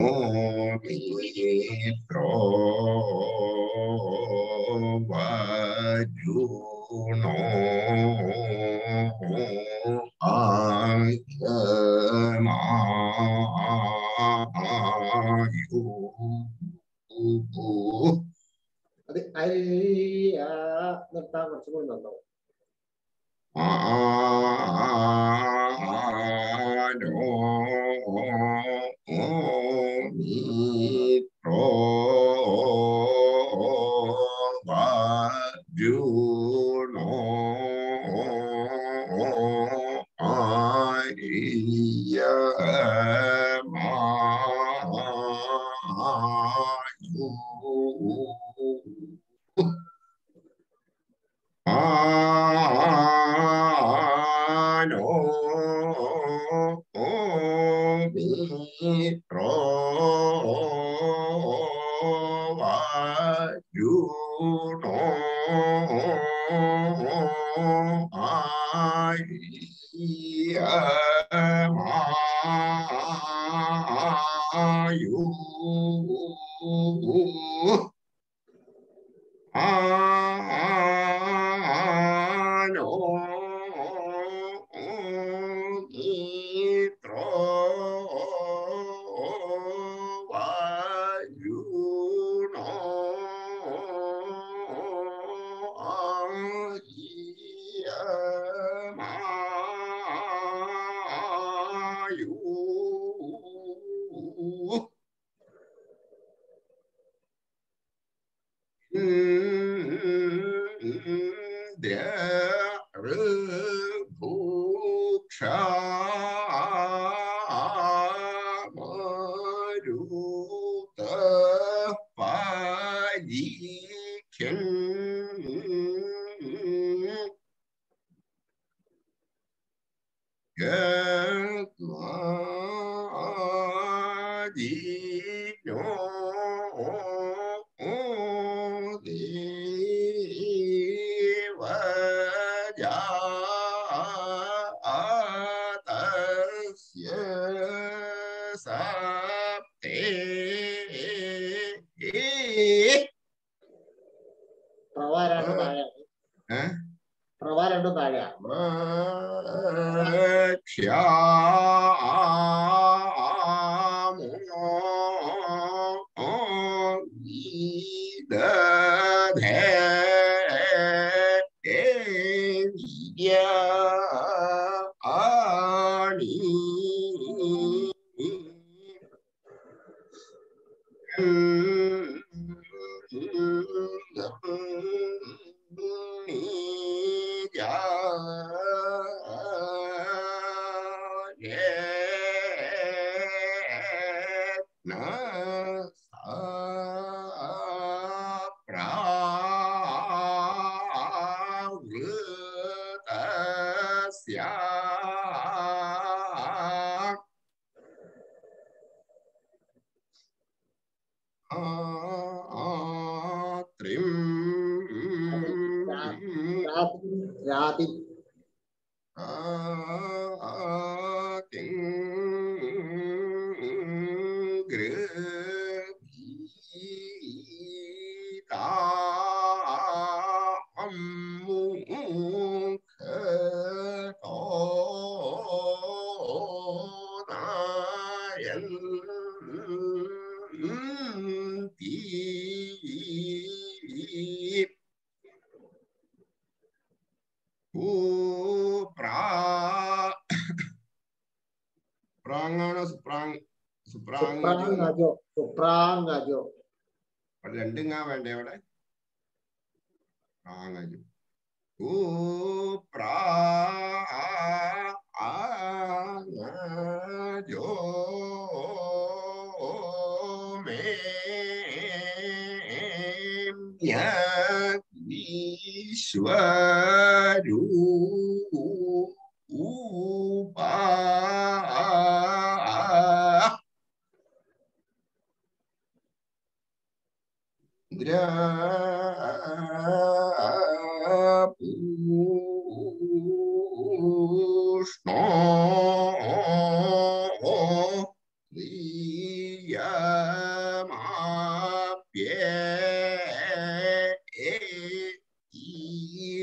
Holy Provaduno Agama Yubu അത് അയ്യ നിർത്താൻ കുറച്ചും കൂടി നന്നാവും ആ Oh.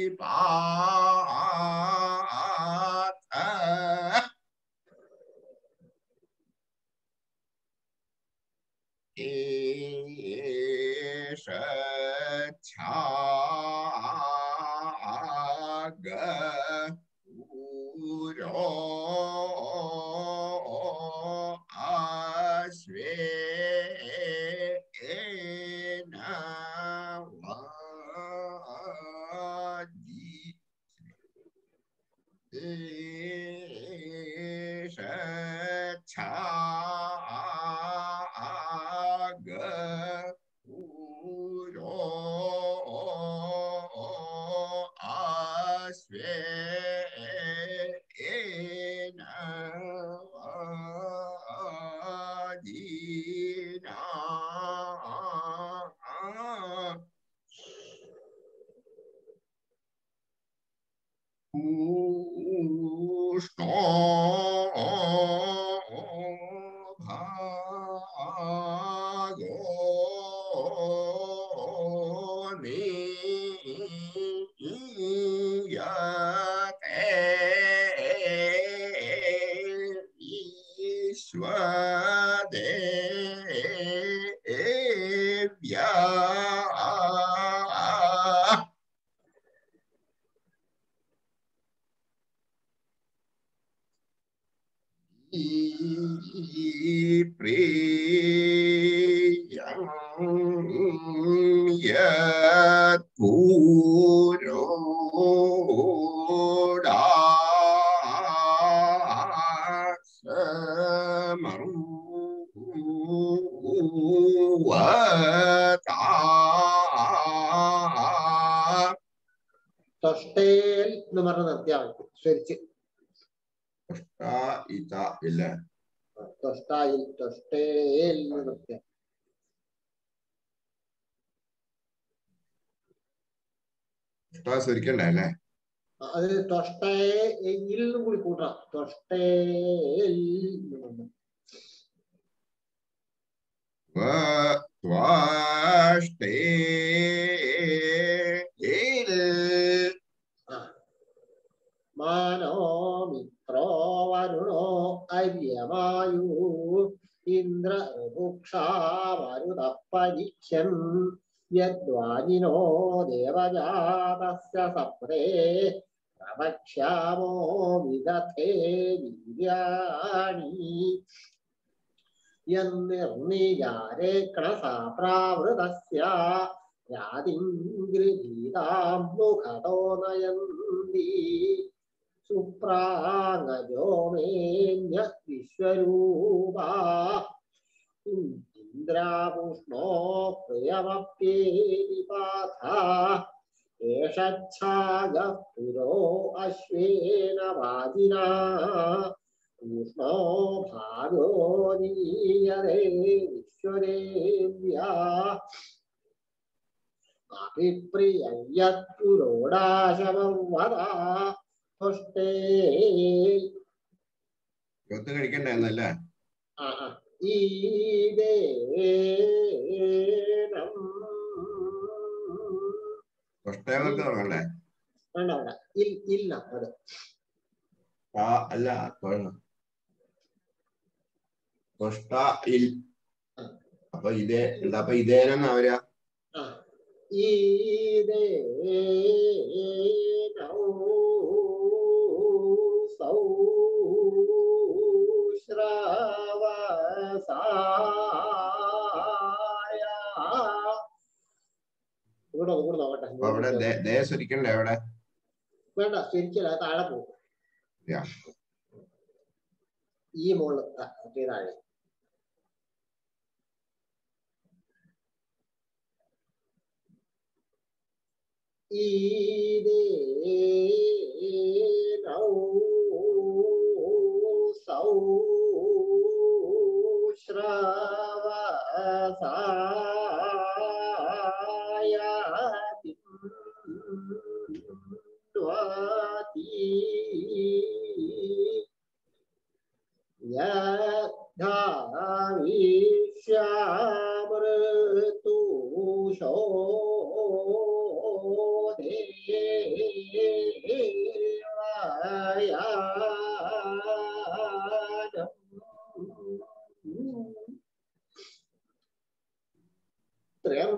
एष ആസ്വദിക്കണ്ടല്ലേ? അത് തൊഷ്ടയിൽ കൂടി കൂട്ടണം. മാനോ മിത്രോ വരുണോ അര്യമായു. ഇന്ദ്രക്ഷാ മരുതപ്പരിക്ഷൻ यद्वाजिनो देवजातस्य सप्रे प्रवक्ष्यामो विदथे वीर्याणि। यन्निर्निजारे कणसा प्रावृतस्य यादिङ्गृहीतां नयन्ति सुप्राङ्गजो मेन्यः विश्वरूपा। പ്രിയമപ്യേതി പാഥ ഏഷച്ഛാഗഃ പുരോ അശ്വേന വാജിനാ ൂഷ്ണോ ഭാഗോ നീയരേ വിശ്വദേവ്യാ അഭിപ്രിയയ്യത്പുരോടാശമം വദാ തുഷ്ടേ ഒത്ത് കഴിക്കണ്ടായിരുന്നല്ലേ ആ ആ. തുടങ്ങണ്ടേ? വേണ്ട വേണ്ട. ഇല്ല അത്. അല്ല അപ്പൊ ഇതേ എന്താ അപ്പൊ ഇതേനാണ് അവരാ സൗ അവിടെ ദേശ ഒരിക്കണ്ടേ അവിടെ? വേണ്ട ശരിക്കല്ല താഴെ പോകും. ഈ മോൾ താഴെ. ഈ ദേ सौ श्रवसायाति यद्धाविष्यामृतुषो देहि teriak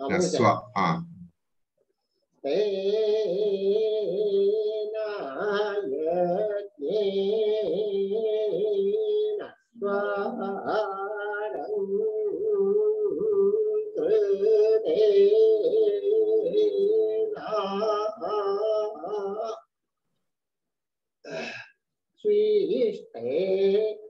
स्व Sweet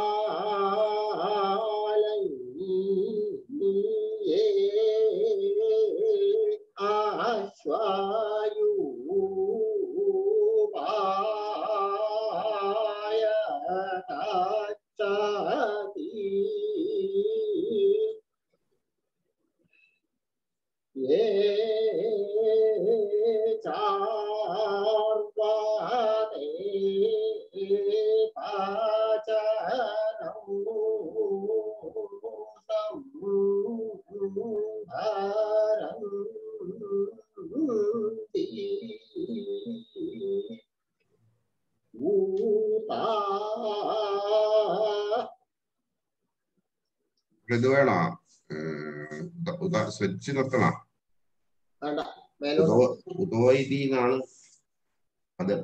Swa. ഇത് വേണ സ്വച്ച് നിർത്തണോ. ഉദോയിദീന്നാണ് അത്.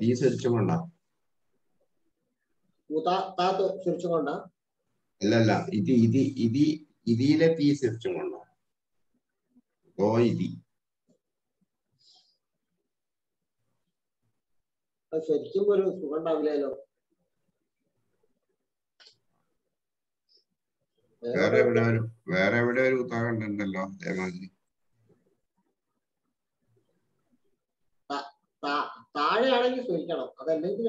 തീ സ്വരിച്ചും കൊണ്ട. അല്ലല്ല ഇത് ഇതി ഇതി ഇതിയിലെ തീ സ്വരിച്ചും കൊണ്ട. ഉദോയിതി ശരിക്കും ഒരു സുഖം ഉണ്ടാവില്ലല്ലോ. വേറെ എവിടെ ഒരു വേറെ എവിടെ ഒരു ഉദാഹരണം ഉണ്ടല്ലോ അതേമാതിരി. താഴെയാണെങ്കിൽ സൂചിക്കണം അതല്ലെങ്കിൽ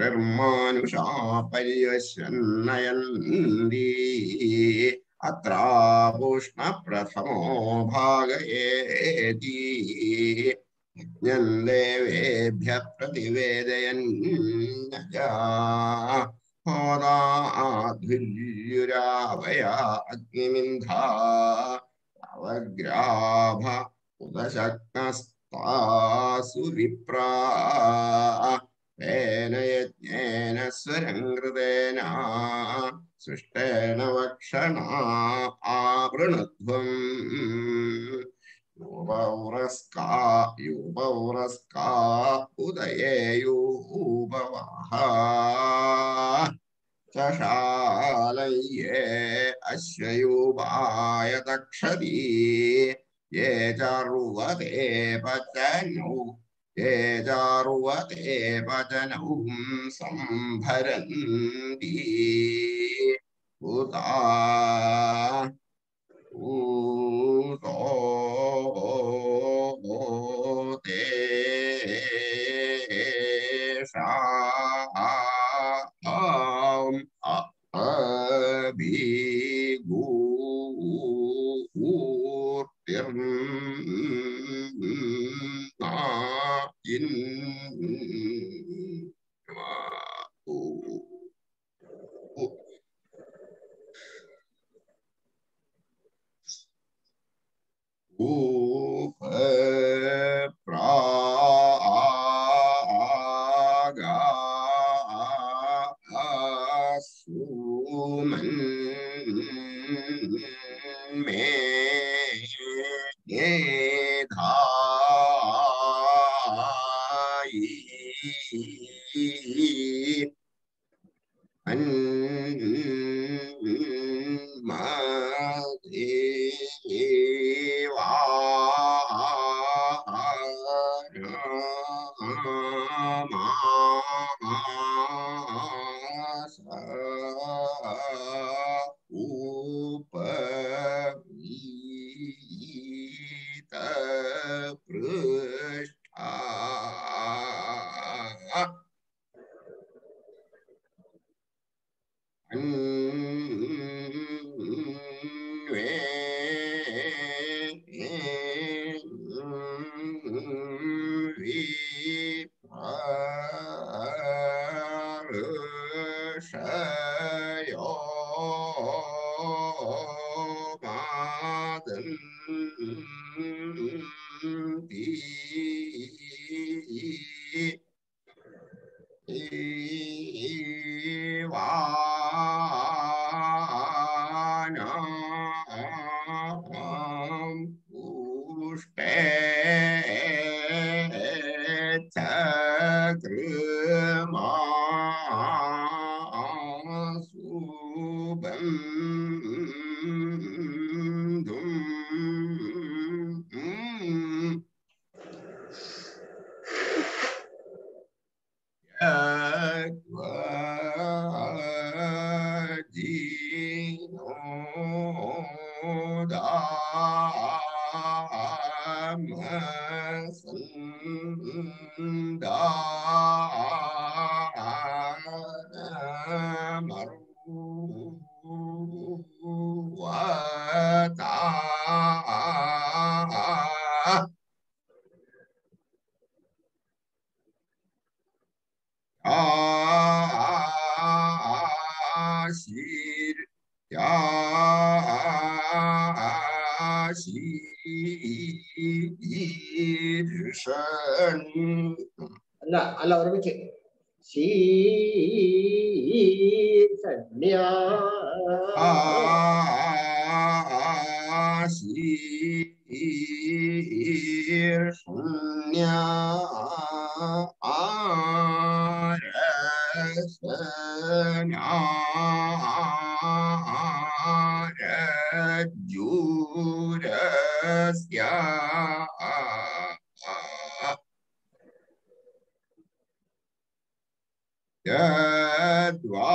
ऋर्मानुषा पर्यश्यन्नयन्ती अत्रापूष्णप्रथमो भागयेति। यज्ञम् देवेभ्यः प्रतिवेदयन् होदाधुर्युरावया अग्निमिन्धा उदशक्नस्तासु विप्रा तेन यज्ञेन स्वरङ्कृतेन सृष्टेन वक्षणा आवृणध्वम्। यूपौरस्का यूपौरस्का उदये यूपवाः ये चारुवदे पचनौ चारुवते चारुव संभर वचनौं सम्भरन्ति in oh, oh. Oh, uh, रज्जूरस्य द्वा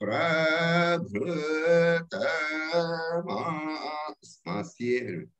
प्रभृतमास्मस्य।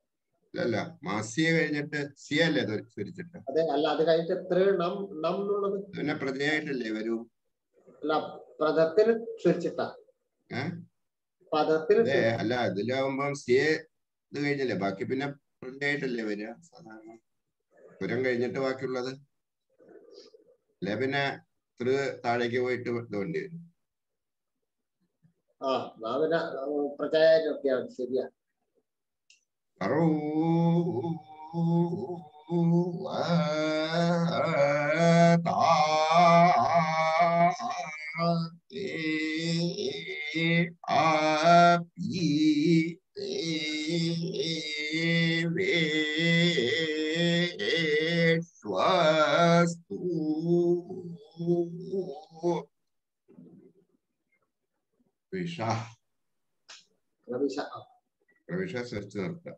അല്ല മാസിയെ കഴിഞ്ഞിട്ട് സി അല്ലേ അത് സ്വരിച്ചിട്ട് അതെ അല്ല അത് കഴിഞ്ഞിട്ട് തൃണം നം എന്നുള്ളത്. പിന്നെ പ്രതിയായിട്ടല്ലേ വരൂ? അല്ല പദത്തിൽ സ്വരിച്ചിട്ടാ പദത്തിൽ അല്ല ഇതിലാവുമ്പം സി ഇത് കഴിഞ്ഞല്ലേ? ബാക്കി പിന്നെ പ്രതിയായിട്ടല്ലേ വരിക സാധാരണ. പുരം കഴിഞ്ഞിട്ട് ബാക്കിയുള്ളത്. അല്ലെ പിന്നെ തൃ താഴേക്ക് പോയിട്ട് ഇത് വേണ്ടി വരും ആ പിന്നെ പ്രചാരൊക്കെയാണ് ശരിയാ. Ravisha. Ravisha. Ravisha Sasthanartha.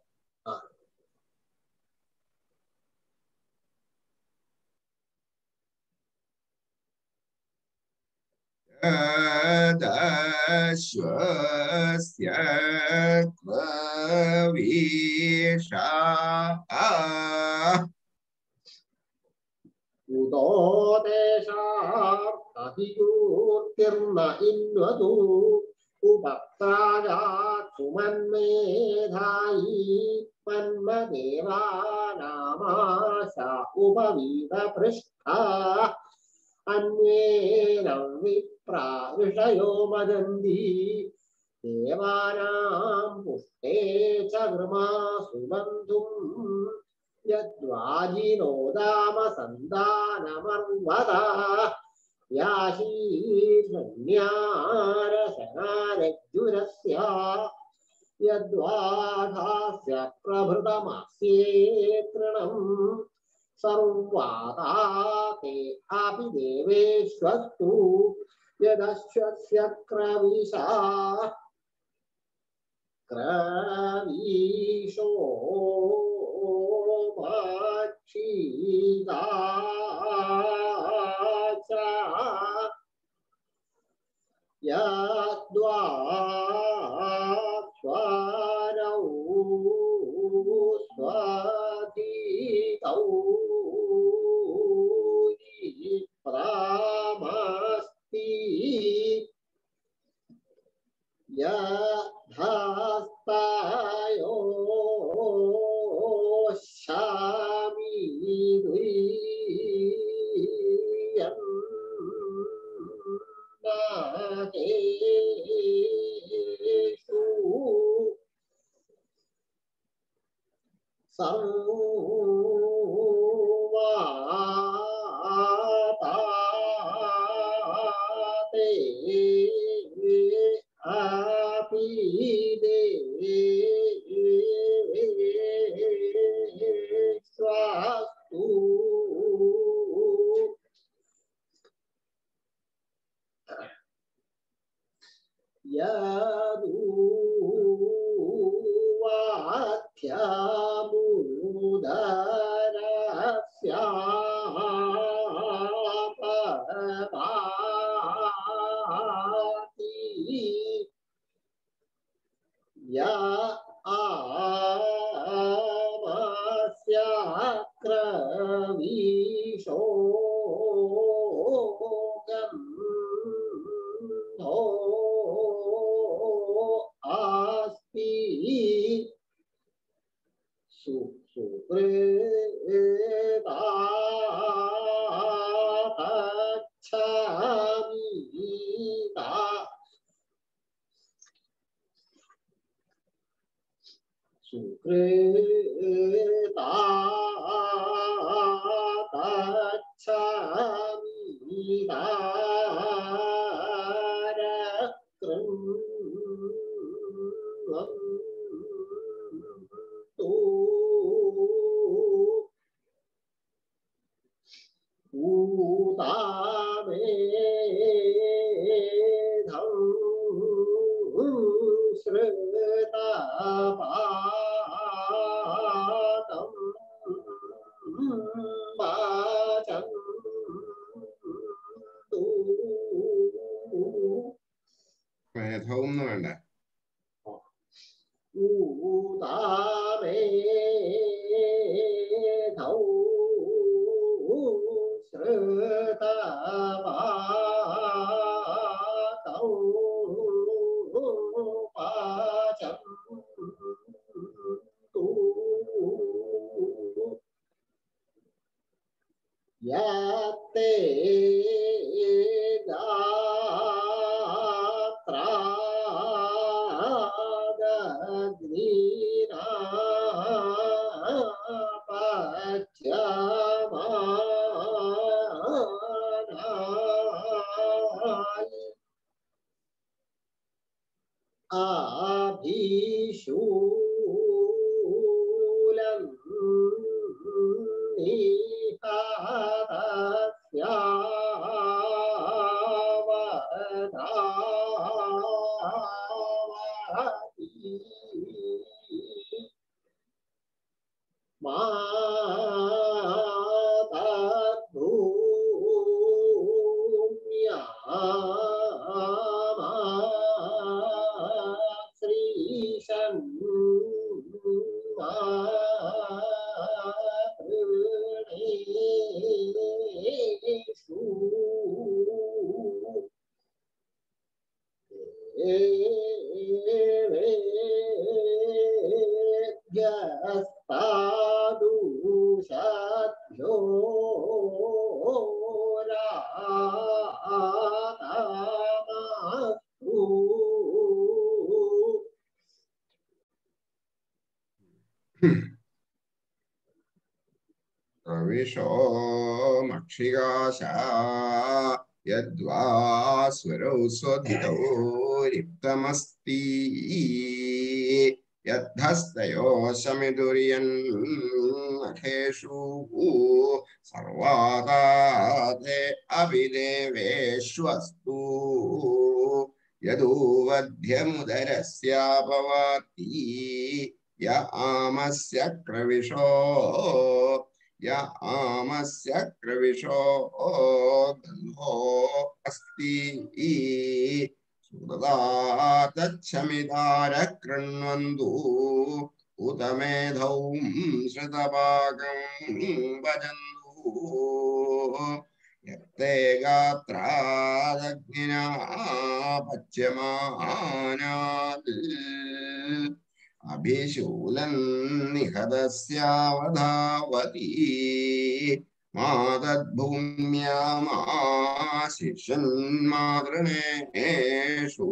तदश्वस्य त्वविषा उदो तेषाभियूर्तिर्न इन्वतु उपक्ताया सुमन्मेधायी मन्मदेवा नामाशा उपवीतपृष्ठा अन्येन विप्रा ऋषयो मदन्ति देवानां पुष्टे च गृमा सुबन्धुम् यद्वाजिनोदामसन्दानमर्वदा याशीर्षण्यारशनारज्जुरस्य यद्वाघास्य प्रभृतमास्ये तृणम् सर्वाता ते अपि देवेष्वस्तु यदश्वस्य क्रविशा क्रवीशो माक्षीदा च यद्वा प्रामस्ति। यथास्तायो शामि सर्वेषु सर्वाते creio प्रविशो मक्षिकाशा यद्वा स्वरौ स्वधितौ रिक्तमस्ति यद्धस्तयो शमिदुर्यन्नखेषु सर्वादाते अभिदेवेष्वस्तु यदुवध्यमुदरस्यापवाति आमस्य क्रविशो। य आमस्य क्रविशो गन्धो अस्ति। सुददातच्छमिदार कृण्वन्तु उत मेधौ श्रुतपाकं भजन्तु। यत्ते गात्रादग्निना पच्यमानात्। അഭിശൂലൻ നിഹതസ്യാവധാവതി മാതദ്ഭൂമ്യാമാശിഷ്യന്മാതൃണേഷു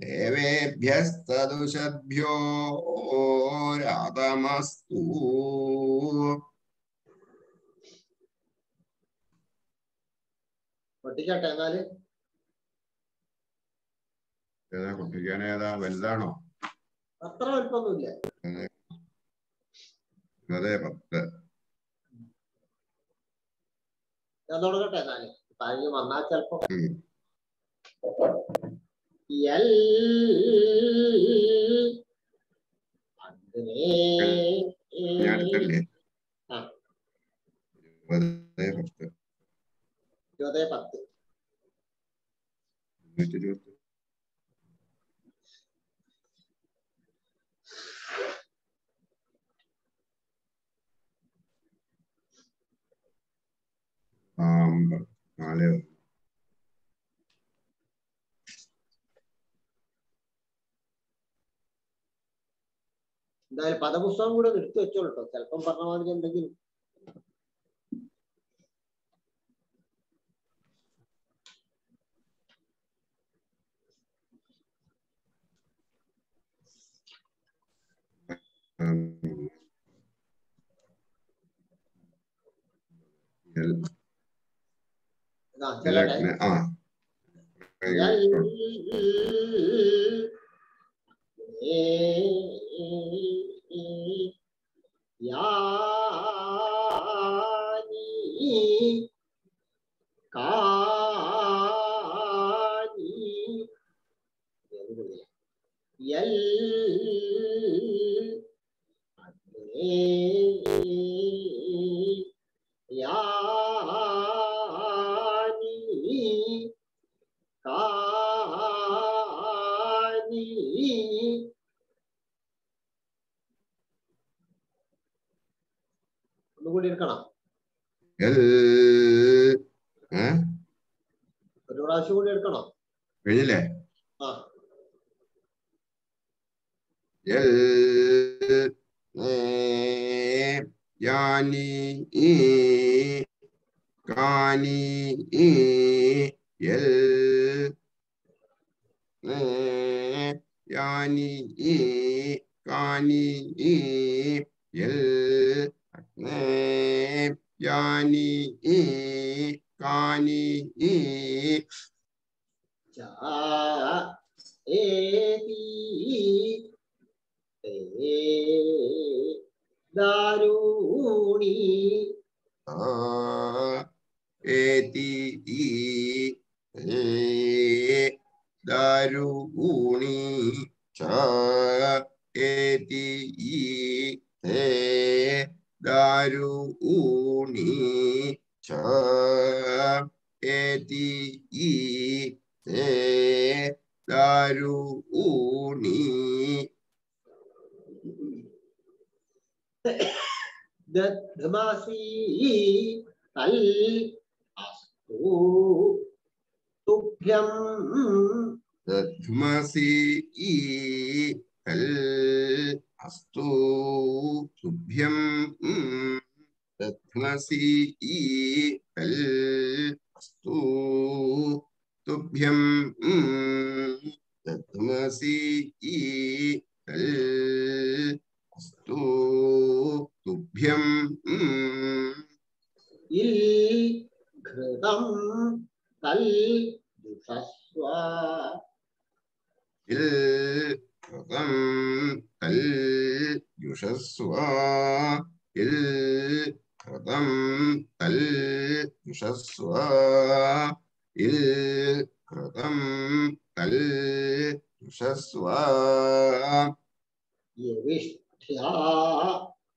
ദേവേഭ്യസ്തദുഷഭ്യോ രാതമസ്തു പൊട്ടിക്കട്ടെ എന്നാൽ? ഏതാ പൊട്ടിക്കാൻ ഏതാ വലുതാണോ? അത്ര വലിപ്പമൊന്നുമില്ല. ഞാൻ തുടങ്ങട്ടെ നാല് കഴിഞ്ഞ് വന്നാ ചെലപ്പോ ഇരുപത് പത്ത്. നാല് എന്തായാലും പദപുസ്തകം കൂടെ എടുത്തു വെച്ചോളൂ കേട്ടോ ചിലപ്പം പറഞ്ഞ മാതിരി എന്തെങ്കിലും. ഉം, Black, ah. Yeah. भ्यम घृतम कल दुषस्व घृतम कल दुषस्व घृतम कल दुषस्व घृतम कल दुषस्व ये विष्ठ्या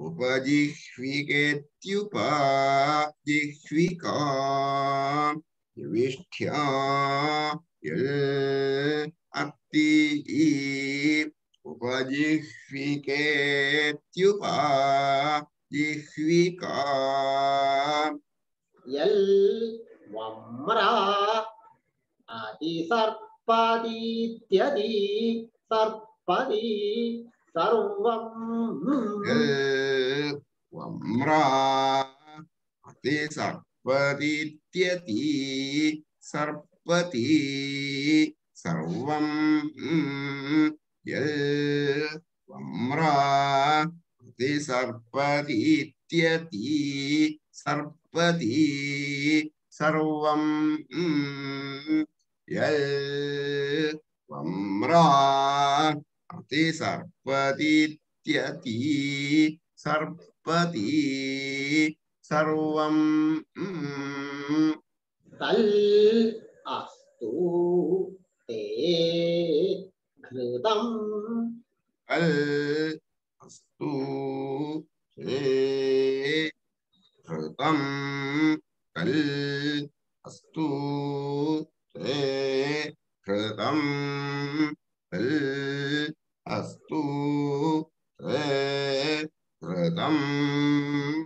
उपजिह्विकेत्युपाजिह्विका विष्ठ्या अति उपजिह्विकेत्युपा जिह्विका यल् Wamra Wamrati sarpati sarpati sarvam hmm, yel. Wamrati sarpati tiati sarpati sarvam hmm, yel. Wamra arti sarpati tiati पति सर्वं तल् अस्तु। ते घृतम्। अल् अस्तु। ते घृतम्। कल् अस्तु। ते घृतम्। कल् अस्तु। ते घृतम्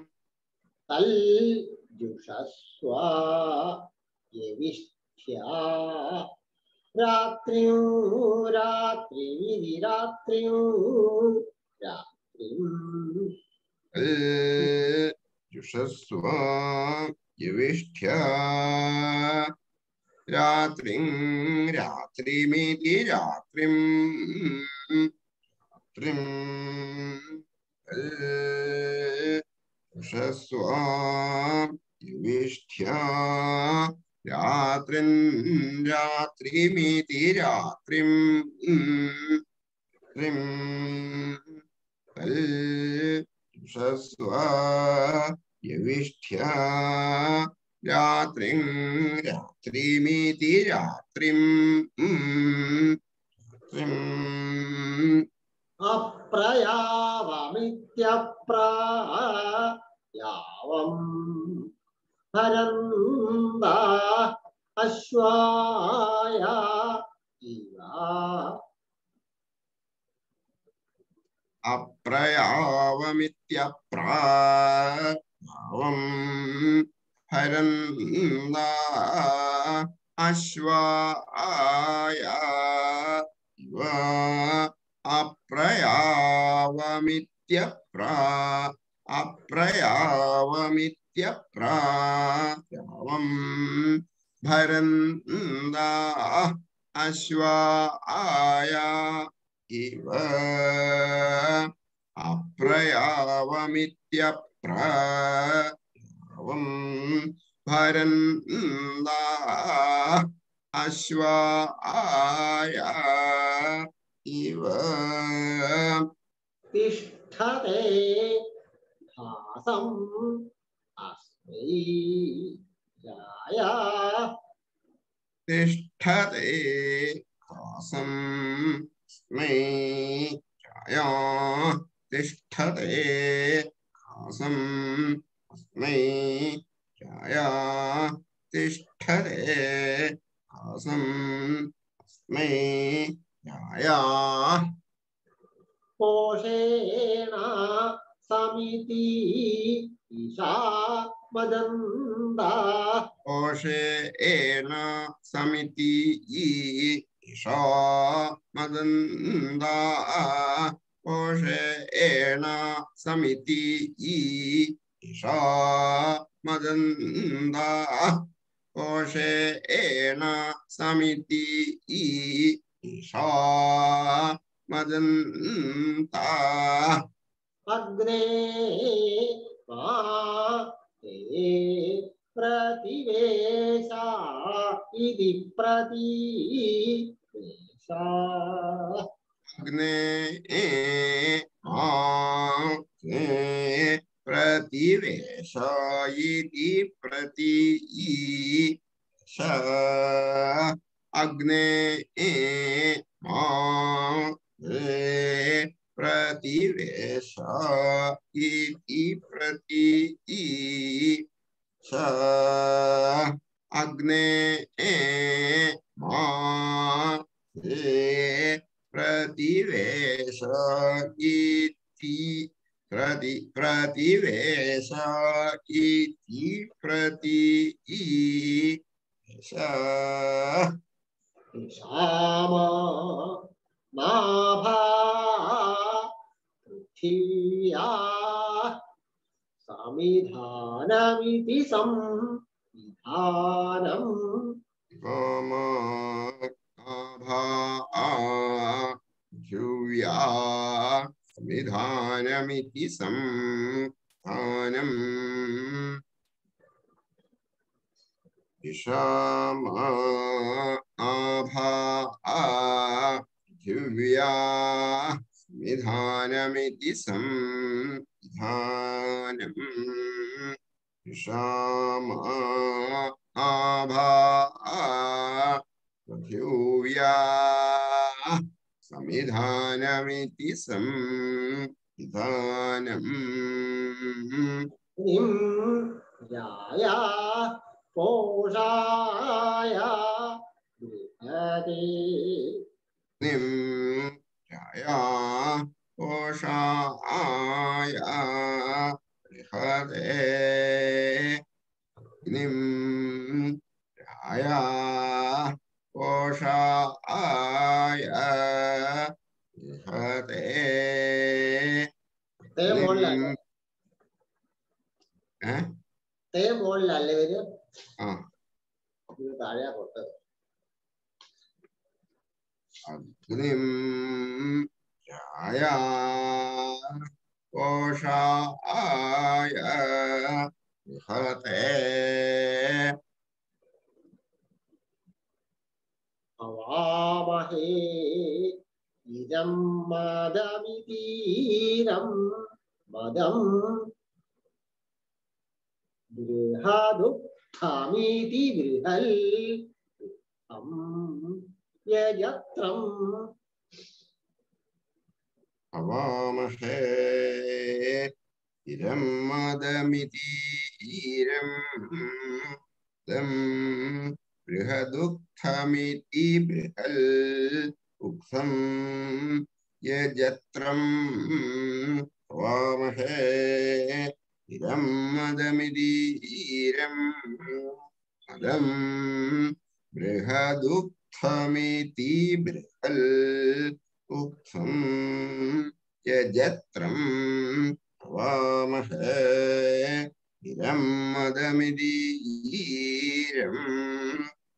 तल्जुषस्व यविष्ठ्या। रात्रिं रात्रिमिति रात्रिं रात्रिम् जुषस्व युविष्ठ्या। रात्रिं रात्रिमिति रात्रिं। रात्रिं। जुषस्व युविष्ठ्या रात्रिं रात्रिमिति रात्रिं रात्रिं जुषस्व यविष्ठ्या रात्रिं रात्रिमिति रात्रिं रात्रिं अप्रयावमित्यप्रायावम् हरन्दा अश्वाय इव। अप्रयावमित्यप्रावम् हरन्दा अश्वाय इव। अप्रयावमित्यप्रा अप्रयावमित्यप्रायावम् भरन्दा अश्वाय इव। अप्रयावमित्यप्रावम् भरन्दा अश्वाय इव तिष्ठते भासम् अस्मै जाया। तिष्ठते हासम् स्मै छाया तिष्ठते हासम् अस्मै छाया तिष्ठते हासम् अस्मै छाया कोशेन समिति ईशा मदन्दा कोशेन समिति ईशा मदन्दा कोशेन समिति ईशा मदन्दा कोशेन समिति मदन्ता अग्ने ते प्रतिवेशा इति प्रतिवेशा। अग्ने ते प्रतिवेश इति प्रति अग्ने प्रतिवेश प्रति श अग्ने प्रतिवेश प्रति प्रतिवेश प्रति श शामा नाभा पृथिव्या समिधानमिति संविधानम्। संविधानमिति संधानम् इषामा जुव्या संविधानमिति संधानम्। आभा पृथिव्या समिधानमिति पोषाय बृहते निं ध्याया पोषाय बृहते निं ध्याया पोषाय बृहते തേ മോളിലല്ലേ നിം- ഏ? തേ മോളിലല്ലേ വരിക ആ ഇത് താഴെയാ പൊട്ട് अग्नि छाया कोशाय मदीर अवामहे इदं मदमितीरं मदम् बृहल् यत्रम् हवामहे इरं मदमितीरम् बृहदुक्थमिति बृहल्। उक्थं यजत्रम् बृहदुक् उत्थमेति बृहल् उत्थम् यजत्रम् वामः इरं मदमिदीरम्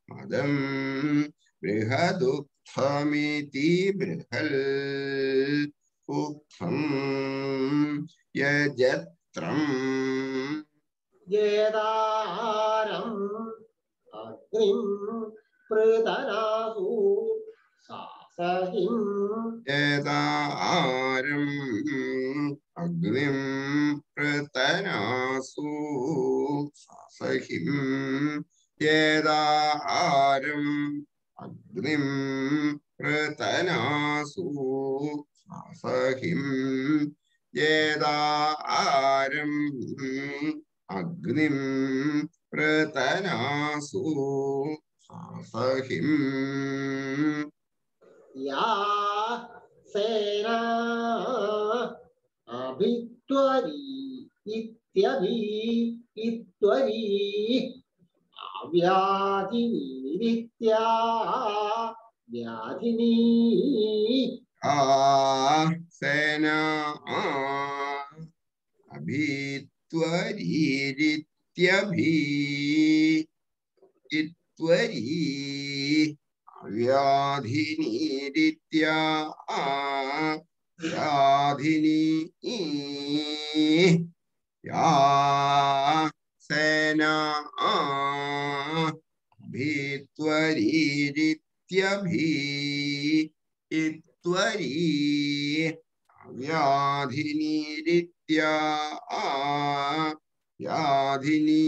मदं बृहदुक्थमिति बृहल् उक्थम् यजत्रम् येदारम् പൃതരാസു സാസഹിം ഏതാരം അഗ്നിം പൃതരാസു സാസഹിം ഏതാരം അഗ്നിം പൃതനാസു സാസഹിം ഏതാരം അഗ്നിം പൃതനാസു साफहिम् hmm. या सेना अभित्वरी इत्यभी इत्वरी व्याधिनीरित्या व्याधिनी। आ सेना अभित्वरी इत्यभी त्वरी व्याधिनीरित्या व्याधिनी या सेना भीत्वरीरित्यभि इत्वरी व्याधिनीरित्या व्याधिनी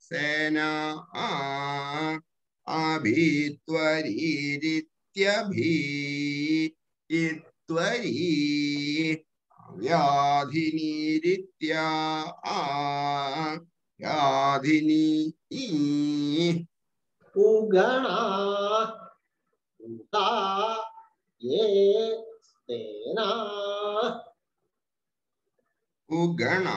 सेना अभित्वरीरित्यभि त्वरी व्याधिनीरित्या व्याधिनी उगणा ये स्तेना उगणा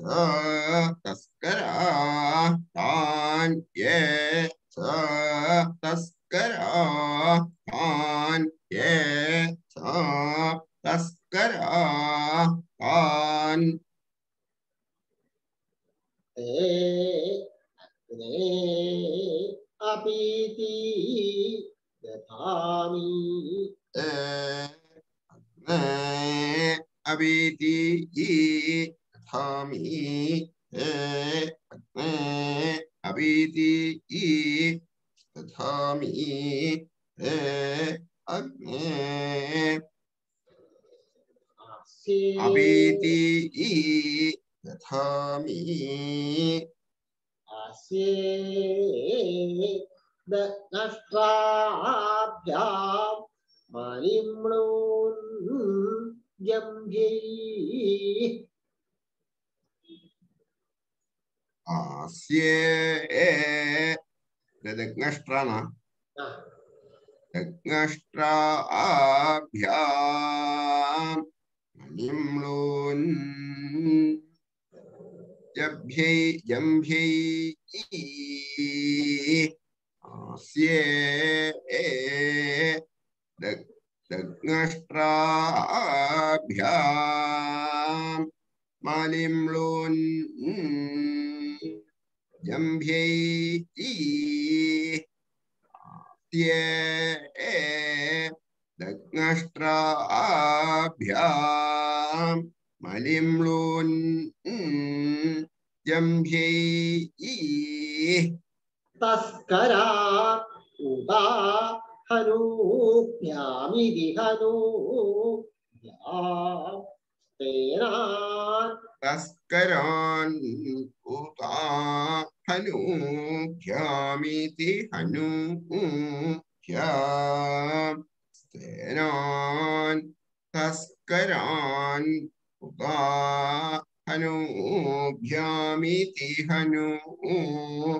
च तस्करा तान् ये च तस्करा तान् ये च तस्करा तान् ते अग्ने अपीति दधामि ते अग्ने अवीति हे अग्ने अवीति ई तथामि हे अग्ने अवीति ई तथामि नष्ट्राभ्यां मलिम्णोन् जम्भ्यैः आस्ये रदग्नष्ट्राण यज्ञष्ट्राभ्याम् मणिम्लोन् जभ्यै जम्भ्यै आस्ये दग्नष्ट्राभ्याम् मालिम्लोन् जम्भ्यै दग्नष्ट्राभ्याम् मलिम्लोन् जम्भ्यै तस्करा उदा हनू तेनान् तस्करान् उता हनूभ्यामिति हनूभ्याम् स्तेनान् तस्करान् उता हनूभ्यामिति हनूभ्याम्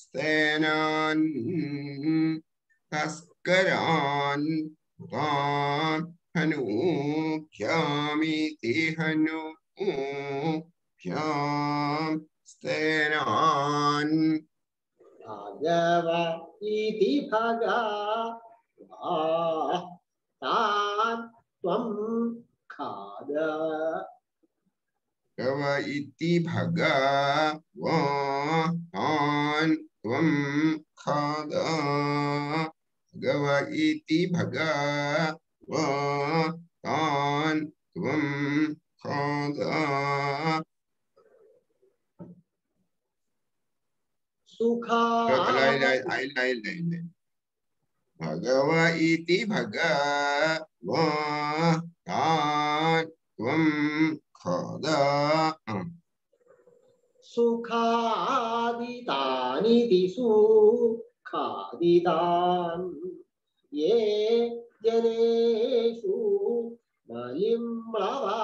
स्तेनान् तस्करान् उता हनूभ्यामिति हनूभ्याम् स्तेनान् भागव इति भगा तान् त्वं खाद। गव इति भगवान् त्वं खाद। गव इति भगवान् त्वं खाद। सुखा भगव इति त्वं खाद। सुखादितान् ये जनेषु मलिम्लवा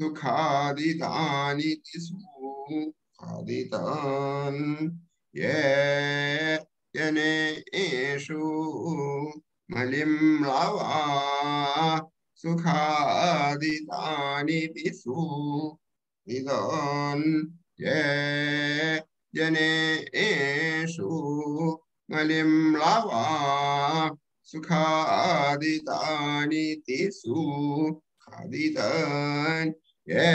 सुखादितानि सुखादितान् ये जनेषु मलिम्लवा सुखादितानि सुखादितान् ये जनेषु मलिम्लवा सुखादितानि सुखादितान् ये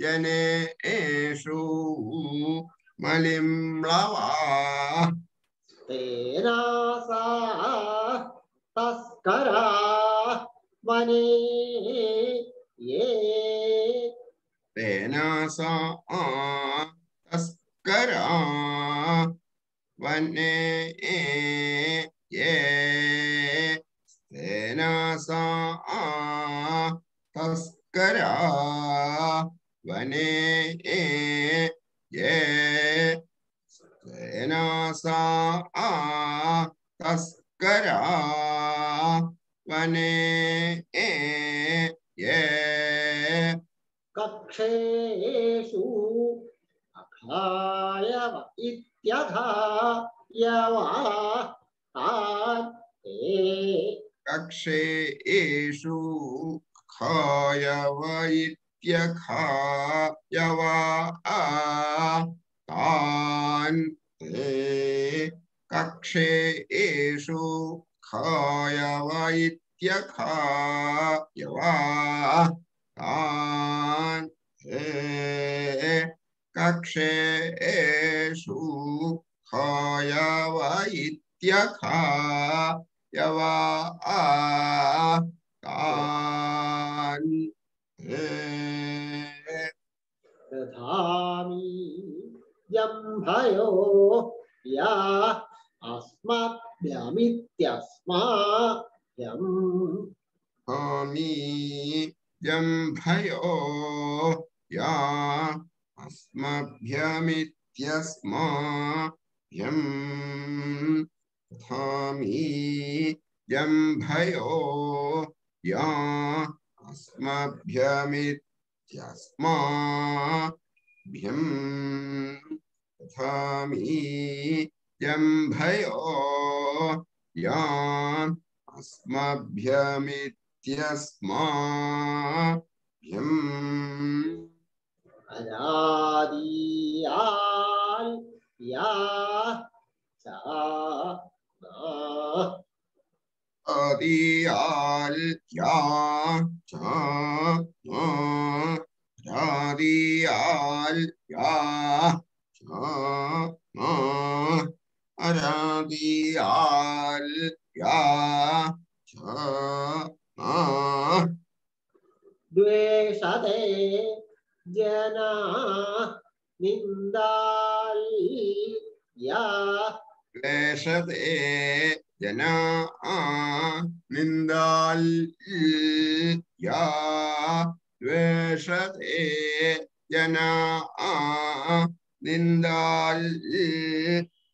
जनेषु मलिम्लवा। तेना सा तस्करा वने ये। तेन सा तस्करा वने ये तेन सा तस्करा वने ये तेन सा तस्करा वने ये कक्षेषु अखायव इत्यथा यवा तान् कक्षे एषु खायव तान् ते कक्षे एषु खायव तान् ते कक्षे एषु खायव इत्यखा यवा कान दधामि जम्भयो या अस्मभ्यमित्यस्माभ्यम्। हामी जम्भयो या अस्मभ्यमित्यस्माभ्यम्। तथामि जम्भयो या अस्मभ्यमित्यस्माभ्यम् तथामि जम्भयो या अस्मभ्यमित्यस्माभ्यम् अनादियाल् या च आदियाल या च आदियाल या च अरादियाल या च द्वेषते जना निन्दाल् या द्वेषते जना निन्दाल द्वेषते जना निन्दाल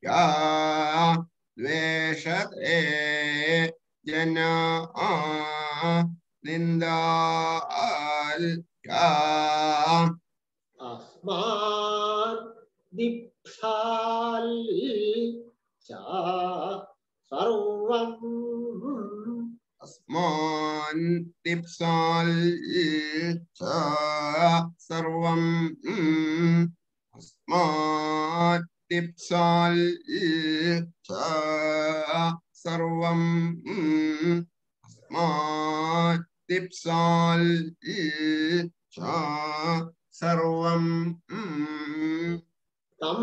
या अस्मान् दीक्षाल् च सर्वम् अस्मान् दिप्साल् च सर्वम् अस्मात् दिप्साल् च सर्वम् अस्मात् दिप्साल् च सर्वम् तं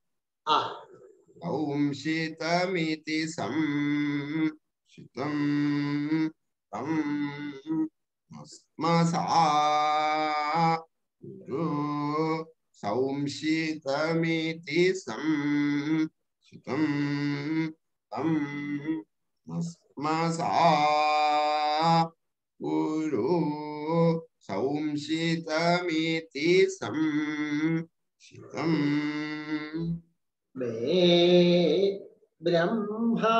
ॐ शीतमिति सं शितं तं भस्मसा सौंशीतमिति सं शितं तं भस्मसा कुरु सौंशीतमिति सं शितं मे ब्रह्मा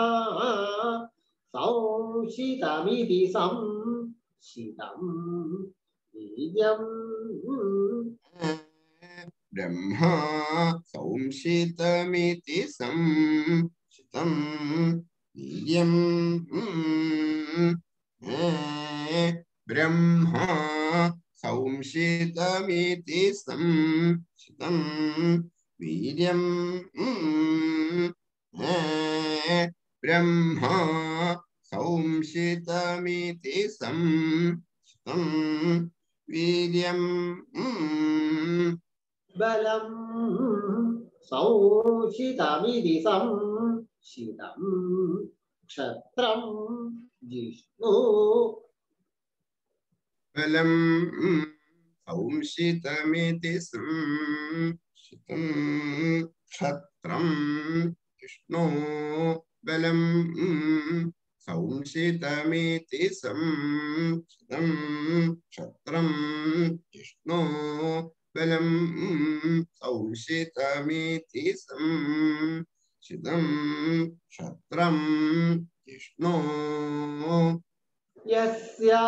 संशितमिति संशितम् ब्रह्मा संशितमिति संशितं वीर्यम् ब्रह्मा संशितमिति संशितं वीर्यम् ब्रह्मा संशितमिति संशितं वीर्यम् बलम् संशितमिति संशितम् क्षत्रम् जिष्णु। बलं संशितमिति संशितं क्षत्रं विष्णो बलं संशितमिति संशितं क्षत्रं विष्णो संशितमिति संशितं क्षत्रं विष्णो। यस्या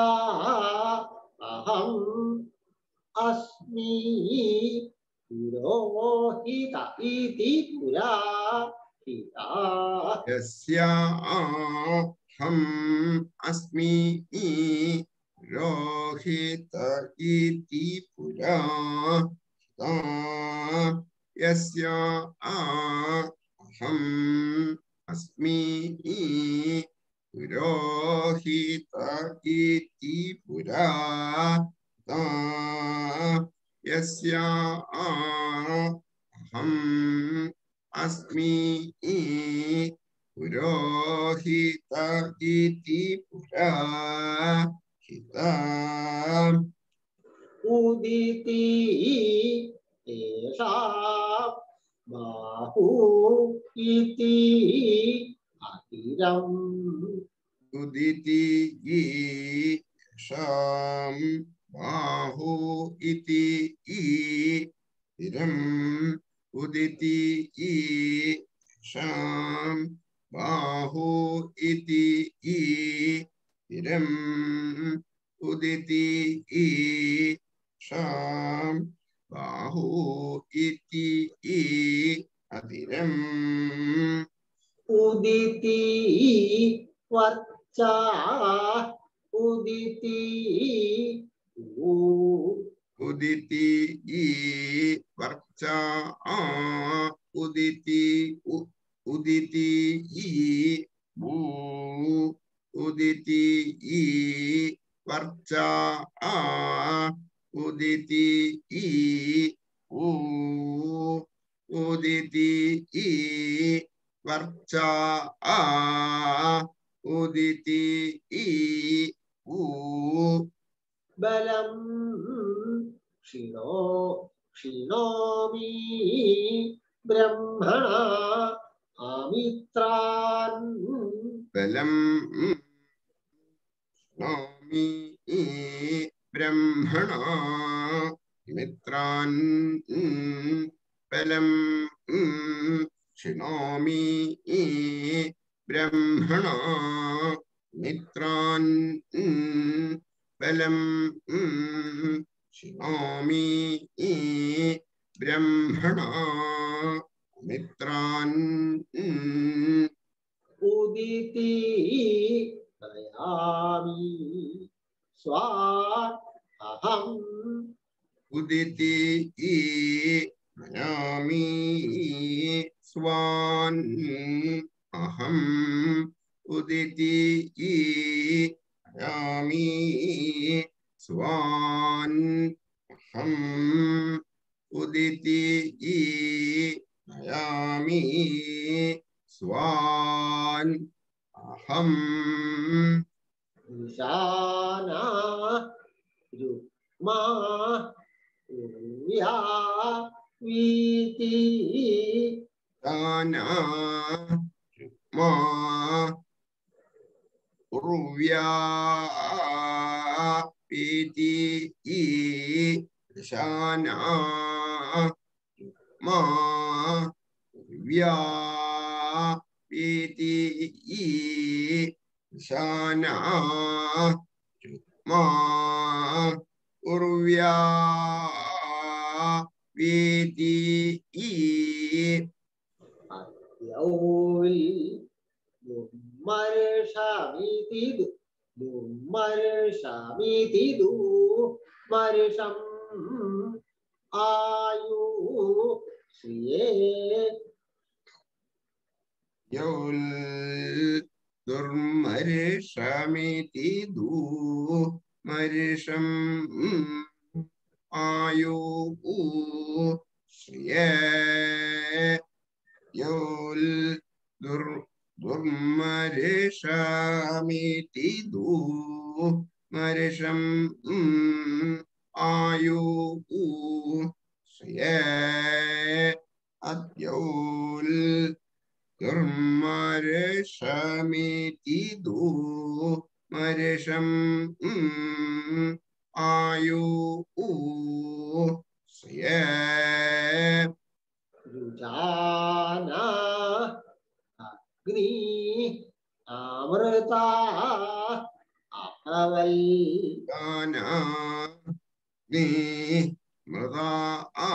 अहम् अस्मि इति पुरा हिता यस्याहम् अस्मि रोहित इति पुरा ता यस्य अहम् अस्मि रोहित इति पुरा यस्य अहम् अस्मि पुरोहित इति पुराहिता उदिति एषा बाहु इति अतिरम् उदिति ईशां बाहु इति ईरम् उदिति ईशां बाहु इति ईरम् उदिति ईशां बाहु इति ई अतिरम् उदिति वर्चा उदिति उदिति ई वर्चा उदिति उदिति ई उदिति ई वर्चा आ, उदिति ई उदिति ई वर्चा आ, उदिति ई बलं क्षिणो क्षिणोमि ब्रह्मणा अमित्रान्। बलम। नोमि ब्रह्मणा मित्रान् बलम। शिणोमि ब्रह्मणा मित्रान् बलम शिणोमि ब्रह्मणा मित्रान् उदिति नयामि स्वा अहम् उदिति ई नयामि स्वान् अहम् उदिति नयामि स्वान् अहम् उदिति नयामि स्वान् अहम् ईशाना युग्मा उर्व्या वीति दाना मा उर्व्या पीति ई शाना मा उर्व्या पीति ई शाना मा उर्व्या पीति ई यौल् दुर्मर्षमिति दु दुर्मर्षम् आयु श्रिये। यौल् आयु श्रिय। यौल् दुर् दुर्मर्षमिति दूमर्षम् आयु श्रिय अद्यौल् दुर्मर्षमिति दूमर्षम् आयु श्रिय युजाना अग्नि, अमृता अहवल् गाना मृदा आ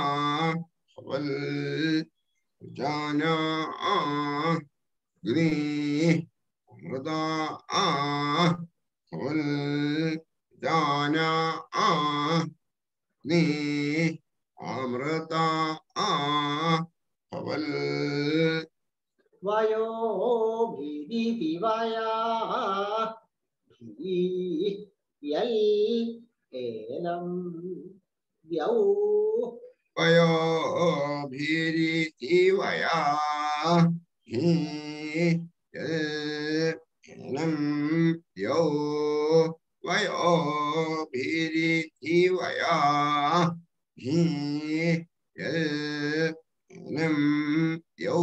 हवल जाना अग्नि अमृता फल जाना अग्नि अमृता फल वयो भी यल एलं द्यौ वयो भीरिति वया हि यन्नं यो वयो भीरिति वया हि यन्नं यो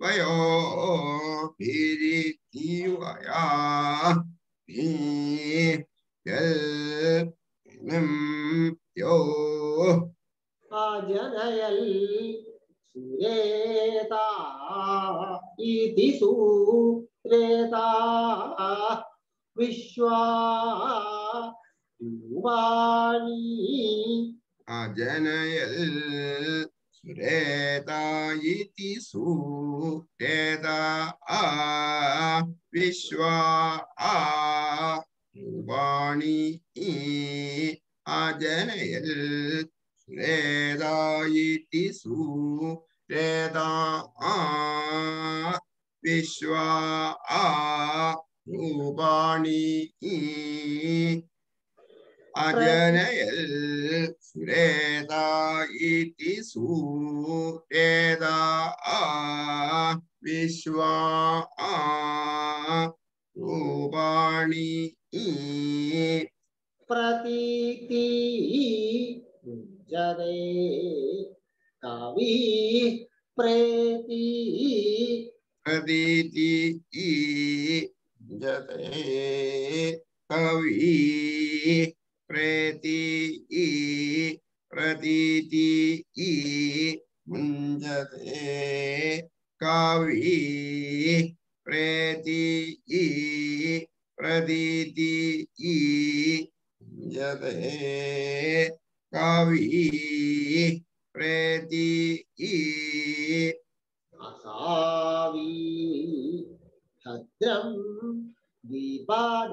वयो भीरिति वया यन्नं यो आजनयल् सुरेता इति सुरेता विश्वा युवाणी अजनयल् सुरेता इति आ विश्वा आ रूपाणि अजनयल् सुरेता इति विश्वा आ अजनयल् सुरेता इति सुरेता आ विश्वा आ रूपाणि प्रतीति मुञ्जते कवि प्रेति प्रतीति जते कवि प्रेति प्रतीति मुञ्जते कवि प्रेति प्रतीति मुञ्जते कवि प्रेति असावी भद्रं द्विपाद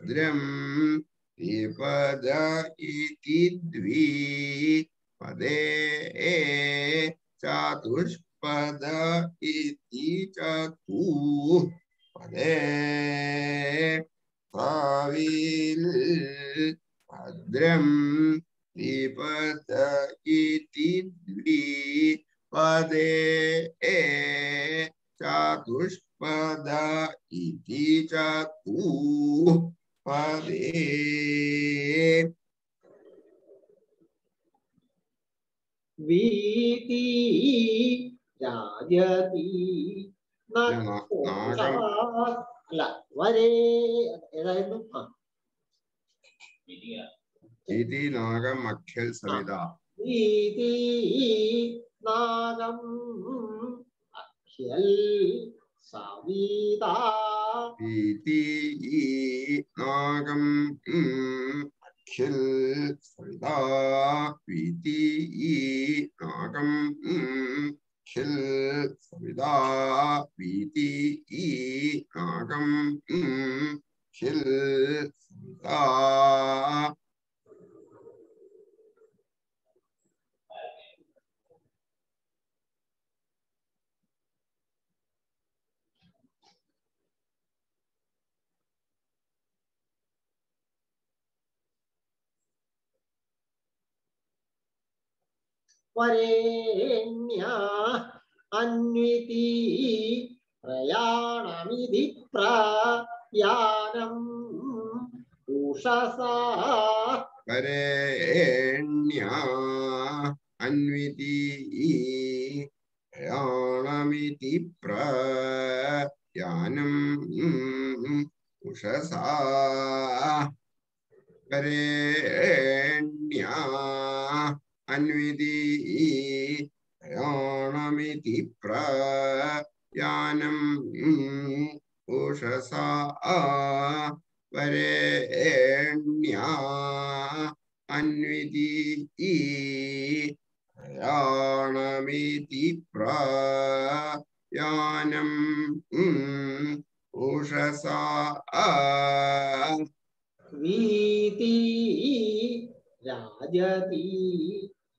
भद्रं विपद इति द्विपदे चतुष्पद इति चतुः पदे साविल् भद्रं विपद इति द्विपदे चतुष्पद इति चतुः පරේ වීති ජායති නක්ඛාල වරේ එදාയിരുന്നു ඊති නාගම් අක්ඛල් සවිදා ඊති නාගම් අක්ඛල් Savita. Piti Nagam. Akhil Savita. Piti Nagam. Akhil Savita. Piti Nagam. Akhil Savita. Piti Nagam. Akhil Savita. वरेण्या अन्विती प्रयाणमिधि प्रयाणम् उषसा परेण्या अन्विती प्रयाणमिति प्रयाणम् उषसा परेण्या अन्विति यानमिति उषसा परेण्या अन्विति यानमिति प्रयानम् उषसा वीति राजती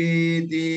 pidi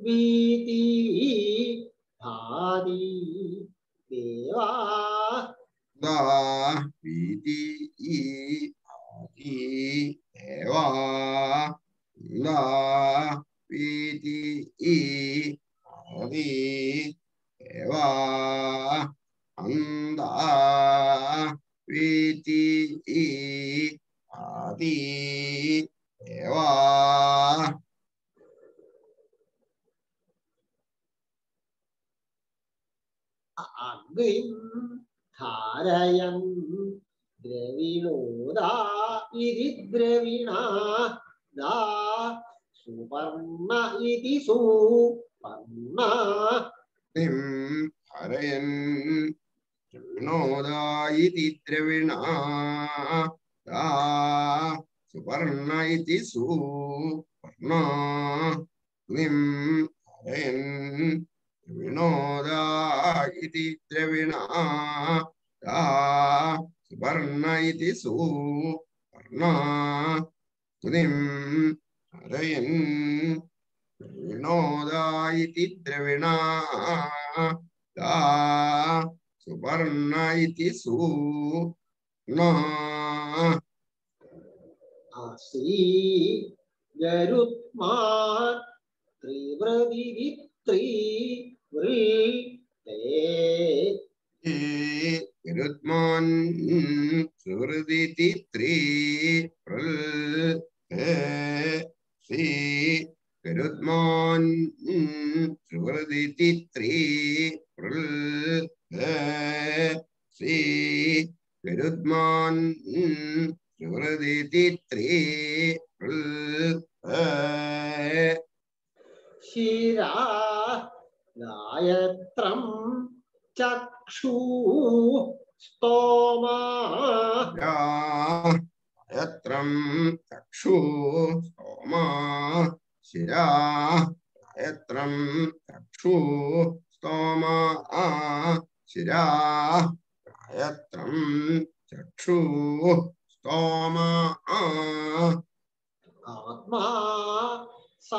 Viti Adi Deva Viti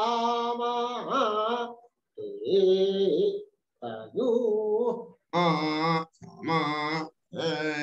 Sama, Sama, Sama, Sama, Sama, Sama,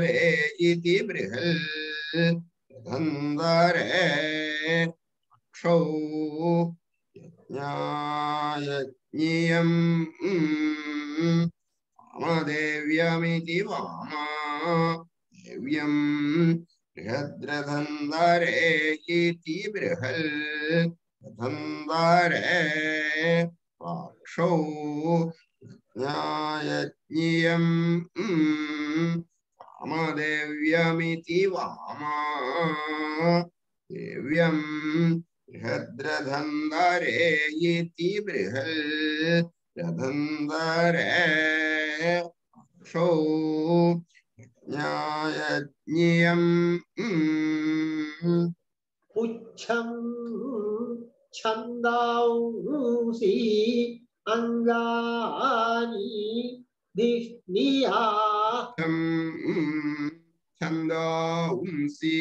गन्धरे इति बृहल गन्धरे क्षौ यज्ञायज्ञीयम् वामदेव्यमिति वामा देव्यम् इति बृहल रथन्धरे क्षौ यज्ञीयम् वामदेव्यमिति वामा दिव्यम् बृहद्रधन्धरे इति बृहल् रधन्धरे क्षौ ज्ञायज्ञियम् निहा छंदोंसि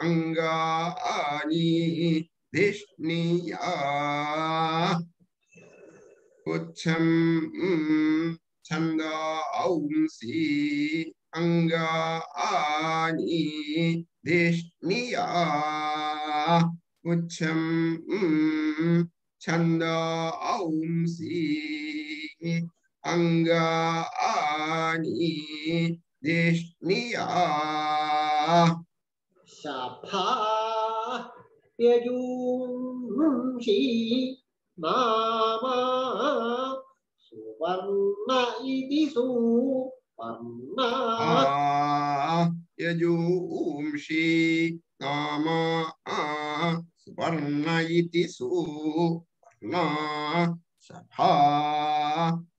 अंगानि धिष्णिया। उच्छम छंदोंसि अंगानि धिष्णिया। छंद छंदोंसि angga ani dishniya sapha yajumsi mama suvarna idi ah, suvarna yajumsi nama Suwarna iti suvarna sapha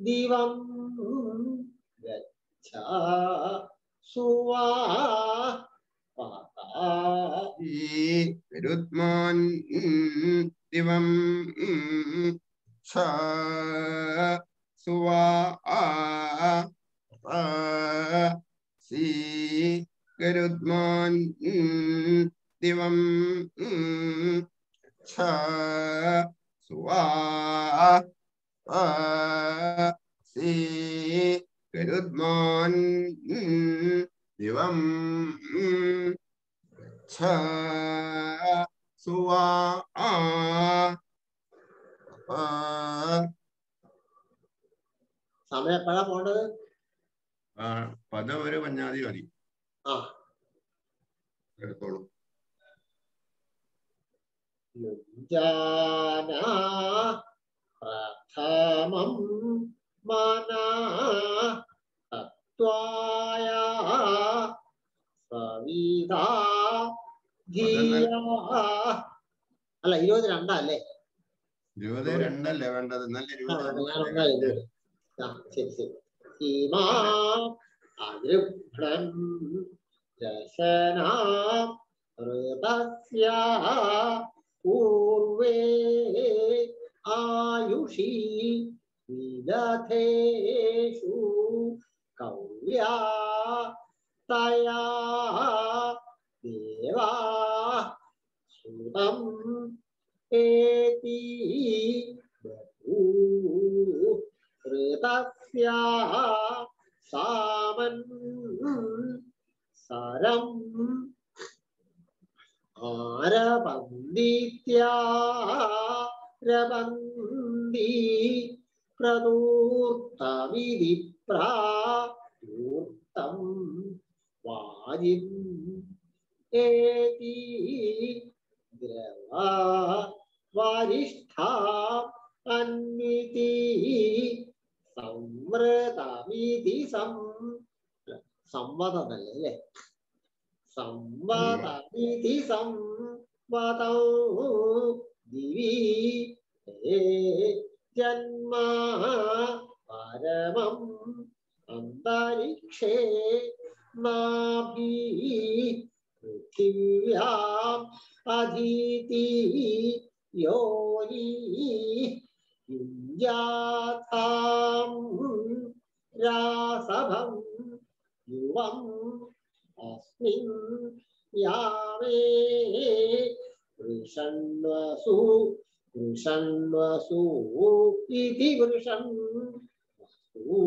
दिवं गच्छ सुवारुत्मान् सुवा सी गरुद्मान् छ सुवा സി ഗരുദ്മാൻ ദിവം സുവാ സമയം എപ്പോഴാ പോണ്ടത് പദം ഒരു പഞ്ഞാതി മതി. ആ. എടുത്തോളൂ. प्रथमं मना त्वाय സവിതാ അല്ല ഇരുപത് രണ്ടാ അല്ലേ ഇരുപത് രണ്ടല്ലേ വേണ്ടത് നല്ല ഇരുപത് ശരി ശരി. ഇമാ പൂർവേ आयुषी विदथेषु कौल्या तया देवा सुतम् एति कृतस्याः सामन् सरम् आरपन्दीत्याः प्रबन्दी प्रदूर्तविधि प्राूर्तं वाजिन् एति द्रवा वारिष्ठा अन्विति संवृतमिति सं संवदनल्ले अल्ले संवदमिति संवदौ दिवि हे जन्म परमम् अन्तरिक्षे नाभि पृथिव्याम् अधीति योनि युञ्जाताम् रासभम् युवम् कृषण्वसु कृषण्वसु इति कृषन् वसु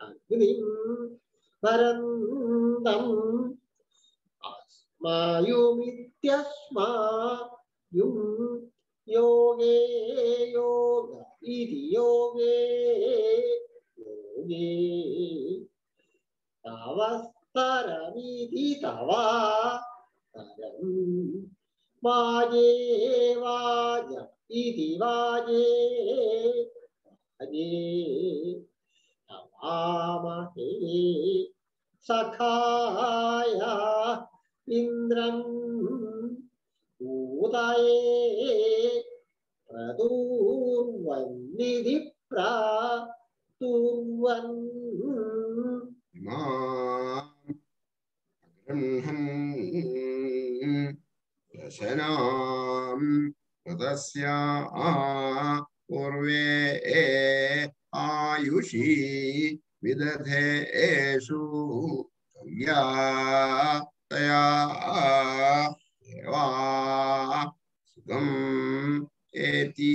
अग्निं परन्तम् अस्मायुमित्यस्मा योगे योग इति योगे योगे। तवस्तरमिति तवा तरम् वाजे वाज इति वाजे। अजे तवामहे सखाय इन्द्रम् उदये प्रदूर्वन्निधि प्रा तुर्वन् माम् दशनाम् कृतस्या पूर्वे आयुषी विदधे एषु तया देवा सर एति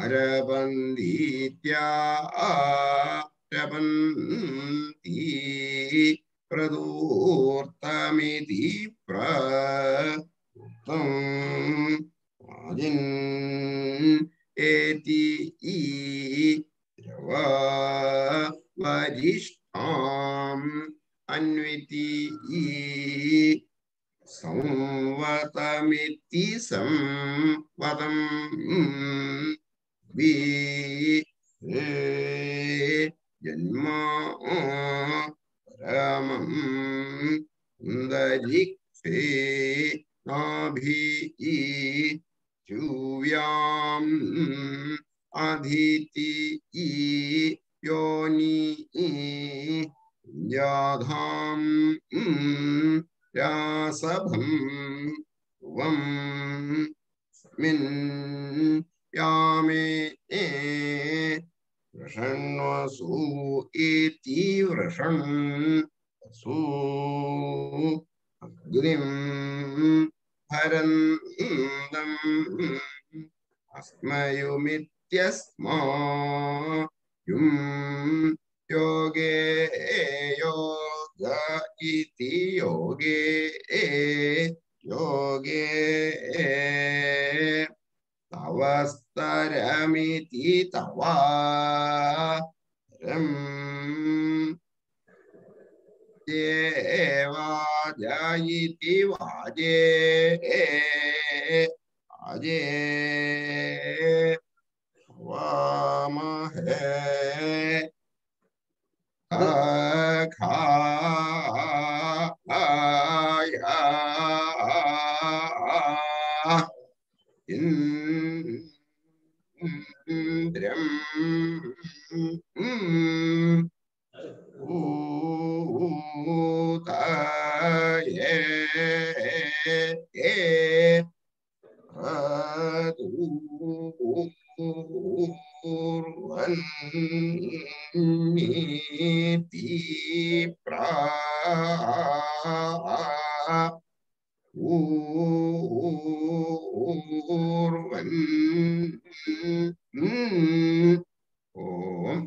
आरबन्धीत्या आरबन्ती प्रदूर्तमिति प्रम् आदिन् एति द्रवा वरिष्ठाम् संवतमिति संवतम्। वी जन्म परमं दरिक्षे नाभिः चूव्याम् अधीति योनि जाधाम रासभम वम स्मिन् यामे वृषण्वसु एति वृषन् सु अग्निम् योगे योग इति योगे योगे तवस्तरमिति तवारम् देवाजयिति वाजे। आजे वामहे। अखा इंद्रियम ऊताये प्रा ഓർവൻ ഓം